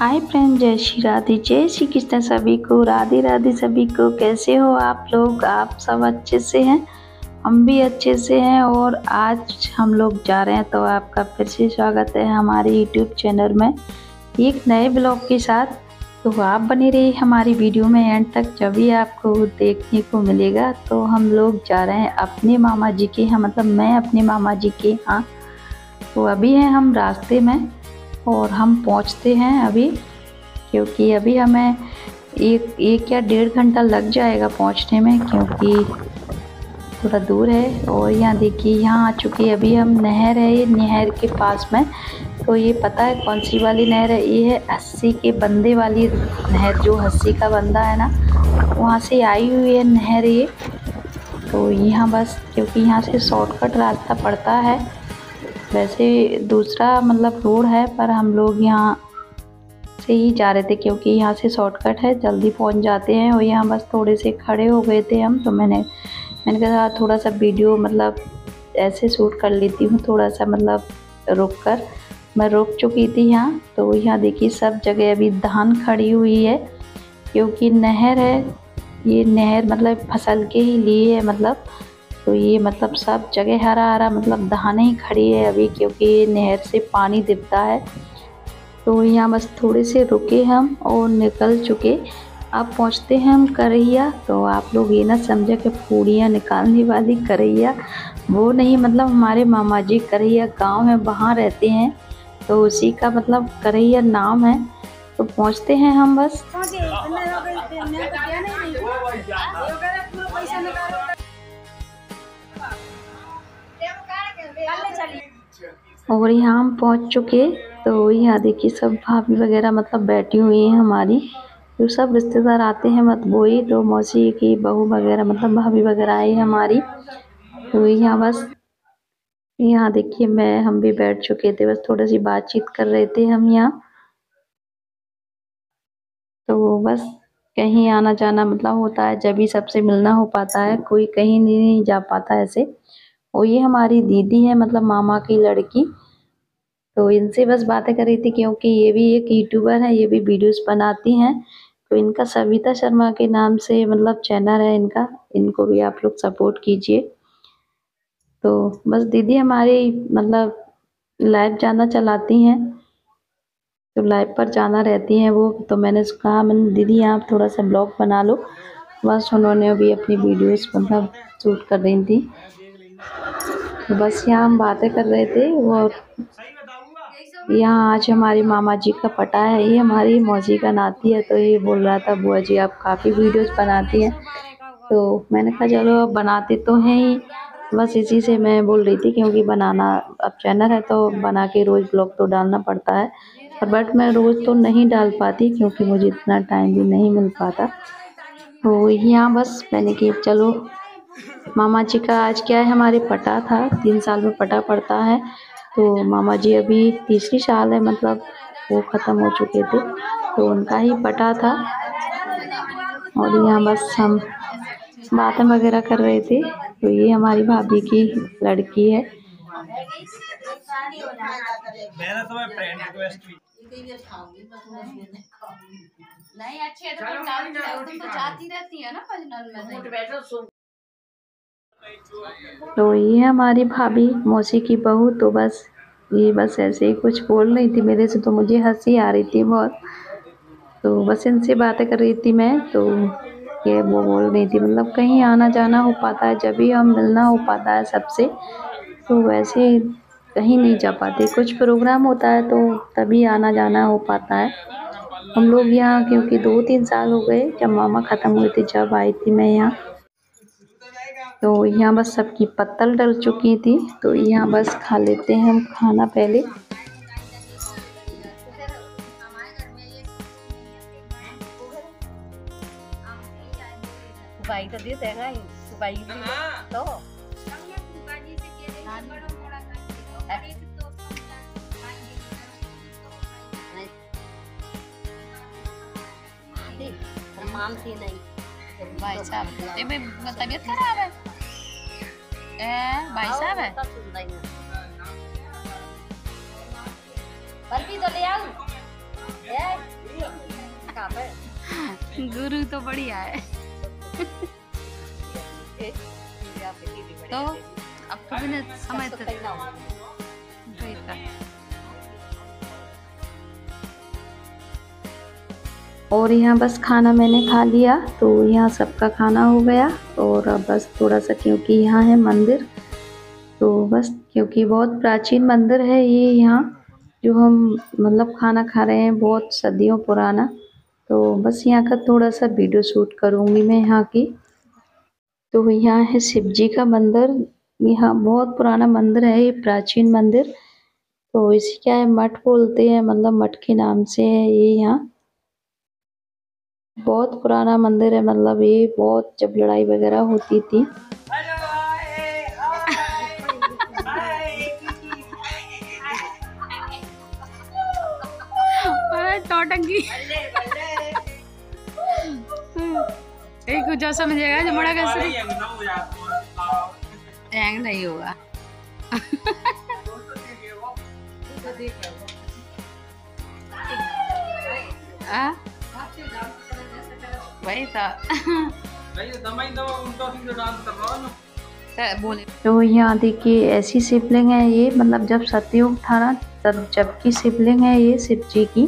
Hi friend, जय श्री राधे, जय श्री कृष्ण सभी को, राधे राधे सभी को। कैसे हो आप लोग? आप सब अच्छे से हैं? हम भी अच्छे से हैं और आज हम लोग जा रहे हैं तो आपका फिर से स्वागत है हमारे यूट्यूब चैनल में एक नए ब्लॉग के साथ। तो आप बने रहिए हमारी वीडियो में एंड तक। जब भी आपको देखने को मिलेगा तो हम लोग जा रहे हैं अपने मामा जी के यहाँ। मतलब मैं अपने मामा जी के यहाँ। तो अभी हैं हम रास्ते में। और हम पहुँचते हैं अभी, क्योंकि अभी हमें एक एक या डेढ़ घंटा लग जाएगा पहुँचने में, क्योंकि थोड़ा दूर है। और यहाँ देखिए, यहाँ आ चुके अभी हम नहर है, ये नहर के पास में। तो ये पता है कौन सी वाली नहर है? ये है अस्सी के बंदे वाली नहर, जो हस्सी का बंदा है ना, वहाँ से आई हुई है नहर ये। तो यहाँ बस, क्योंकि यहाँ से शॉर्टकट रास्ता पड़ता है। वैसे दूसरा मतलब रोड है, पर हम लोग यहाँ से ही जा रहे थे क्योंकि यहाँ से शॉर्टकट है, जल्दी पहुँच जाते हैं और यहाँ बस थोड़े से खड़े हो गए थे हम तो मैंने मैंने कहा थोड़ा सा वीडियो मतलब ऐसे शूट कर लेती हूँ, थोड़ा सा मतलब रुक कर। मैं रुक चुकी थी यहाँ तो यहाँ देखिए सब जगह अभी धान खड़ी हुई है, क्योंकि नहर है, ये नहर मतलब फ़सल के ही लिए है मतलब। तो ये मतलब सब जगह हरा हरा मतलब दहाने ही खड़ी है अभी क्योंकि नहर से पानी दिखता है। तो यहाँ बस थोड़े से रुके हम और निकल चुके। अब पहुँचते हैं हम करैया तो आप लोग ये ना समझे कि पूड़ियाँ निकालने वाली करैया। वो नहीं मतलब हमारे मामा जी करैया गाँव है वहाँ रहते हैं तो उसी का मतलब करैया नाम है। तो पहुँचते हैं हम बस। और यहाँ हम पहुँच चुके तो यहाँ देखिए सब भाभी वगैरह मतलब बैठी हुई हैं हमारी। तो सब रिश्तेदार आते हैं मत वही तो मौसी की बहू वगैरह मतलब भाभी वगैरह आई हमारी। तो यहाँ बस, यहाँ देखिए मैं, हम भी बैठ चुके थे, बस थोड़ी सी बातचीत कर रहे थे हम यहाँ। तो बस कहीं आना जाना मतलब होता है, जब ही सबसे मिलना हो पाता है, कोई कहीं नहीं जा पाता ऐसे। और ये हमारी दीदी है मतलब मामा की लड़की। तो इनसे बस बातें कर रही थी क्योंकि ये भी एक यूट्यूबर है, ये भी वीडियोस बनाती हैं। तो इनका सविता शर्मा के नाम से मतलब चैनल है इनका, इनको भी आप लोग सपोर्ट कीजिए। तो बस दीदी हमारी मतलब लाइव जाना चलाती हैं तो लाइव पर जाना रहती हैं वो। तो मैंने कहा, मैंने दीदी आप थोड़ा सा ब्लॉग बना लो। बस उन्होंने अभी अपनी वीडियोस मतलब शूट कर रही थी। तो बस यहाँ हम बातें कर रहे थे और यहाँ आज हमारे मामा जी का पटा है, ये हमारी मौजी का नाती है तो ये बोल रहा था, बुआ जी, आप काफ़ी वीडियोस बनाती हैं। तो मैंने कहा, चलो, अब बनाते तो हैं ही। बस इसी से मैं बोल रही थी, क्योंकि बनाना अब चैनल है तो बना के रोज़ ब्लॉग तो डालना पड़ता है। और बट मैं रोज़ तो नहीं डाल पाती, क्योंकि मुझे इतना टाइम भी नहीं मिल पाता। तो यहाँ बस मैंने कि, चलो, मामा जी का आज क्या है, हमारे पटा था, तीन साल में पटा पड़ता है। तो मामा जी अभी तीसरी साल है मतलब वो ख़त्म हो चुके थे तो उनका ही पटा था। और यहाँ बस हम बातें वगैरह कर रहे थे तो ये हमारी भाभी की लड़की है। नहीं अच्छी तो तुम तो रहती है ना में। तो ये हमारी भाभी, मौसी की बहू। तो बस, ये बस ऐसे ही कुछ बोल रही थी मेरे से तो मुझे हँसी आ रही थी बहुत। तो बस इनसे बातें कर रही थी मैं तो ये वो बोल रही थी मतलब कहीं आना जाना हो पाता है, जब भी हम मिलना हो पाता है सबसे तो वैसे कहीं नहीं जा पाते। कुछ प्रोग्राम होता है तो तभी आना जाना हो पाता है। हम लोग यहाँ, क्योंकि दो तीन साल हो गए, जब मामा ख़त्म हुए थे, जब आई थी मैं यहाँ तो यहाँ बस सबकी पत्तल डल चुकी थी तो यहाँ बस खा लेते हैं हम खाना पहले। भाई तो हैं भाई तो। मानती नहीं। भाई साहब ये तबीयत खराब है। भाई साहब है सब तो रही हूँ बल्कि तो ले आऊँ तो कहाँ पे गुरु तो बढ़िया है तो तो तो बिना समय तो और यहाँ बस खाना मैंने खा लिया तो यहाँ सबका खाना हो गया। और अब बस थोड़ा सा क्योंकि यहाँ है मंदिर तो बस क्योंकि बहुत प्राचीन मंदिर है ये यहाँ, जो हम मतलब खाना खा रहे हैं बहुत सदियों पुराना। तो बस यहाँ का थोड़ा सा वीडियो शूट करूँगी मैं यहाँ की। तो यहाँ है शिव जी का मंदिर, यहाँ बहुत पुराना मंदिर है, ये प्राचीन मंदिर। तो इसी क्या है, मठ बोलते हैं मतलब मठ के नाम से है ये यहाँ। बहुत पुराना मंदिर है मतलब ये बहुत जब लड़ाई वगैरह होती थी। एक कुछ ऐसा मिलेगा जो बड़ा कैसे हैंग नहीं होगा आ? वही था बोले। तो यहाँ देखिए ऐसी शिवलिंग है ये मतलब जब सतयुग था ना तब जब की शिवलिंग है ये शिव जी की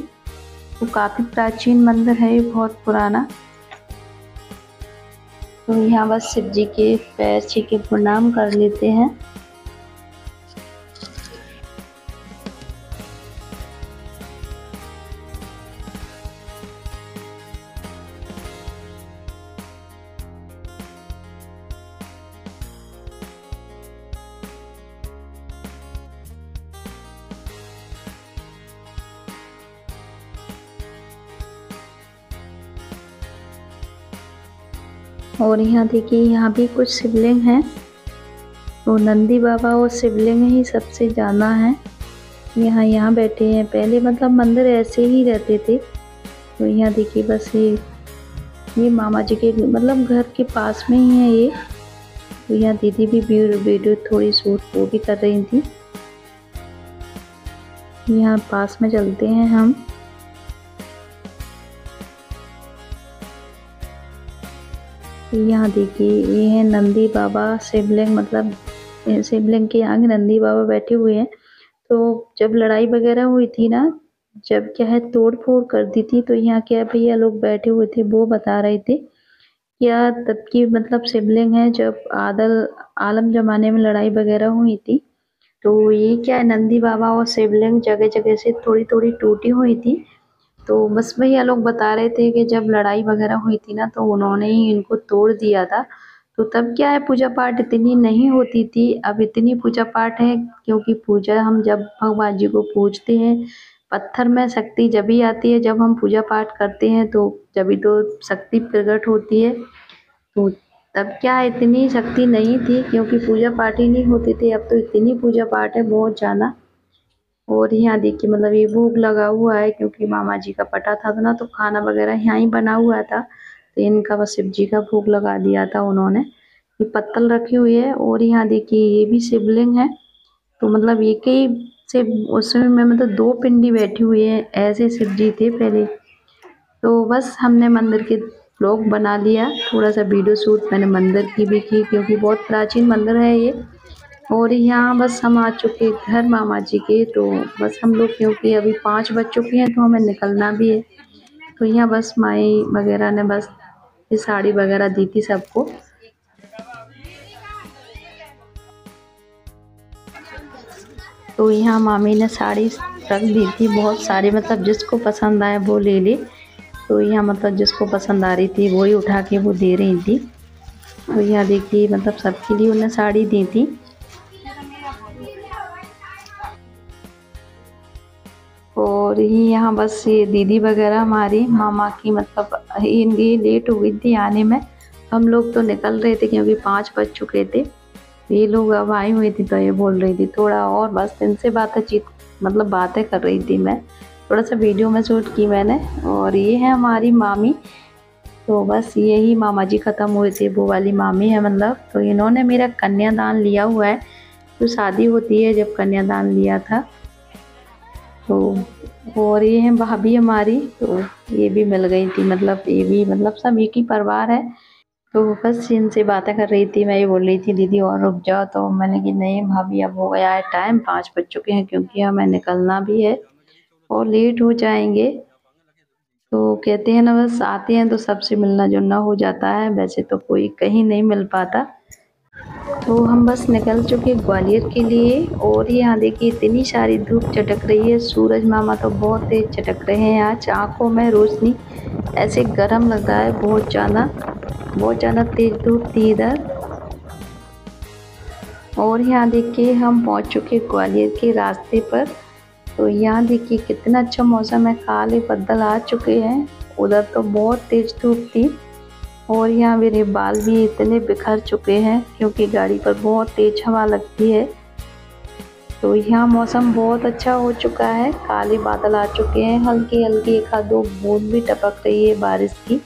तो काफ़ी प्राचीन मंदिर है ये बहुत पुराना। तो यहाँ बस शिव जी के पैर छी के प्रणाम कर लेते हैं। और यहाँ देखिए, यहाँ भी कुछ शिवलिंग हैं। तो नंदी बाबा और शिवलिंग ही सबसे ज़्यादा है। यहाँ यहाँ बैठे हैं। पहले मतलब मंदिर ऐसे ही रहते थे। तो यहाँ देखिए, बस ये ये मामा जी के मतलब घर के पास में ही है ये। तो यहाँ दीदी भी वीडियो थोड़ी शूट, वो भी कर रही थी। यहाँ पास में चलते हैं हम। यहाँ देखिए, ये है नंदी बाबा शिवलिंग मतलब शिवलिंग के आगे नंदी बाबा बैठे हुए हैं। तो जब लड़ाई वगैरह हुई थी ना, जब क्या है तोड़ फोड़ कर दी थी तो यहाँ क्या भैया लोग बैठे हुए थे, वो बता रहे थे क्या तब की मतलब शिवलिंग है, जब आदल, आलम जमाने में लड़ाई वगैरह हुई थी तो ये क्या है, नंदी बाबा और शिवलिंग जगह जगह से थोड़ी थोड़ी टूटी हुई थी। तो बस भैया लोग बता रहे थे कि जब लड़ाई वगैरह हुई थी ना तो उन्होंने ही इनको तोड़ दिया था। तो तब क्या है, पूजा पाठ इतनी नहीं होती थी। अब इतनी पूजा पाठ है, क्योंकि पूजा हम जब भगवान जी को पूजते हैं, पत्थर में शक्ति जब ही आती है, जब हम पूजा पाठ करते हैं तो जब ही तो शक्ति प्रकट होती है। तो तब क्या इतनी शक्ति नहीं थी, क्योंकि पूजा पाठ ही नहीं होती थी। अब तो इतनी पूजा पाठ है, बहुत ज़्यादा। और यहाँ देखिए मतलब ये भोग लगा हुआ है क्योंकि मामा जी का पटा था ना तो खाना वगैरह यहाँ ही बना हुआ था। तो इनका बस शिव जी का भोग लगा दिया था उन्होंने। ये पत्तल रखी हुई है और यहाँ देखिए ये भी शिवलिंग है। तो मतलब एक कई से उसमें में मतलब दो पिंडी बैठी हुई है, ऐसे शिव जी थे पहले। तो बस हमने मंदिर के ब्लॉग बना लिया। थोड़ा सा वीडियो शूट मैंने मंदिर की भी की क्योंकि बहुत प्राचीन मंदिर है ये। और यहाँ बस हम आ चुके घर मामा जी के तो बस हम लोग, क्योंकि अभी पाँच बज चुके हैं तो हमें निकलना भी है। तो यहाँ बस माई वगैरह ने बस ये साड़ी वगैरह दी थी सबको। तो यहाँ मामी ने साड़ी रख दी थी, बहुत सारी मतलब जिसको पसंद आए वो ले ले। तो यहाँ मतलब जिसको पसंद आ रही थी वही उठा के वो दे रही थी। तो यहाँ देखिए मतलब सबके लिए उन्हें साड़ी दी थी। और ही यहाँ बस ये दीदी वगैरह हमारी, मामा की मतलब इनकी लेट हो गई थी आने में। हम लोग तो निकल रहे थे क्योंकि पाँच बज चुके थे। ये लोग अब आई हुई थी तो ये बोल रही थी, थोड़ा और बस इनसे बातचीत मतलब बातें कर रही थी मैं। थोड़ा सा वीडियो में शूट की मैंने और ये है हमारी मामी। तो बस यही मामा जी ख़त्म हुए थे, वो वाली मामी है मतलब। तो इन्होंने मेरा कन्यादान लिया हुआ है। तो शादी होती है जब कन्यादान लिया था। तो और ये हैं भाभी हमारी तो ये भी मिल गई थी। मतलब ये भी मतलब सब एक ही परिवार है। तो बस इनसे बातें कर रही थी। मैं ये बोल रही थी, दीदी और रुक जाओ। तो मैंने कि नहीं भाभी, अब हो गया है टाइम पाँच बज चुके हैं क्योंकि हमें निकलना भी है और लेट हो जाएँगे। तो कहते हैं ना, बस आते हैं तो सबसे मिलना जुलना हो जाता है। वैसे तो कोई कहीं नहीं मिल पाता। तो हम बस निकल चुके ग्वालियर के लिए और यहाँ देखिए इतनी सारी धूप चटक रही है। सूरज मामा तो बहुत तेज चटक रहे हैं आज। आँखों में रोशनी। ऐसे गर्म लग रहा है बहुत ज़्यादा। बहुत ज़्यादा तेज धूप थी इधर। और यहाँ देखिए हम पहुँच चुके ग्वालियर के रास्ते पर। तो यहाँ देखिए कितना अच्छा मौसम है। काले बदल आ चुके हैं। उधर तो बहुत तेज धूप थी। और यहाँ मेरे बाल भी इतने बिखर चुके हैं क्योंकि गाड़ी पर बहुत तेज हवा लगती है। तो यहाँ मौसम बहुत अच्छा हो चुका है। काले बादल आ चुके हैं। हल्की हल्की एक आध बूंद भी टपक रही है बारिश की।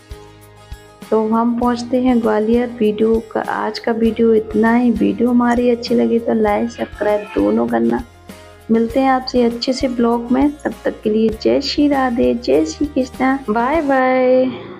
तो हम पहुँचते हैं ग्वालियर। वीडियो का आज का वीडियो इतना ही। वीडियो हमारी अच्छी लगी तो लाइक, सब्सक्राइब दोनों करना। मिलते हैं आपसे अच्छे से ब्लॉग में। तब तक के लिए जय श्री राधे, जय श्री कृष्णा। Bye bye